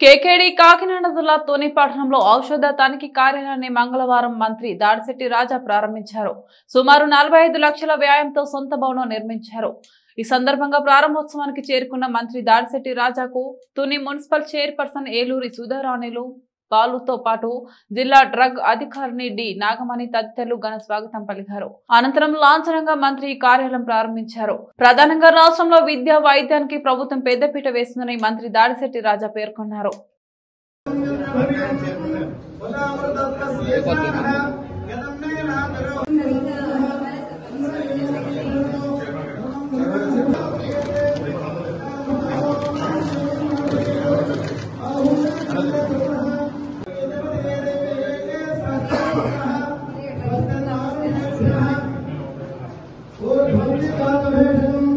కేకేడి కాకినాడ జిల్లా తోని పట్టణంలో ఔషధ తనిఖీ కార్యాలయాన్ని మంగళవారం మంత్రి దాడిశెట్టి రాజా ప్రారంభించారు. సుమారు నలభై ఐదు లక్షల వ్యయంతో సొంత భవనం నిర్మించారు. ఈ సందర్భంగా ప్రారంభోత్సవానికి చేరుకున్న మంత్రి దాడిశెట్టి రాజాకు తుని మున్సిపల్ చైర్పర్సన్ ఏలూరి సుధారాణిలు బాలుతో పాటు జిల్లా డ్రగ్ అధికారిని డి. నాగమణి తదితరులు ఘన స్వాగతం పలికారు. అనంతరం లాంఛనంగా మంత్రి ఈ కార్యాలయం ప్రారంభించారు. ప్రధానంగా రాష్ట్రంలో విద్యా వైద్యానికి ప్రభుత్వం పెద్దపీట వేస్తుందని మంత్రి దాడిశెట్టి రాజా పేర్కొన్నారు. और भक्ति का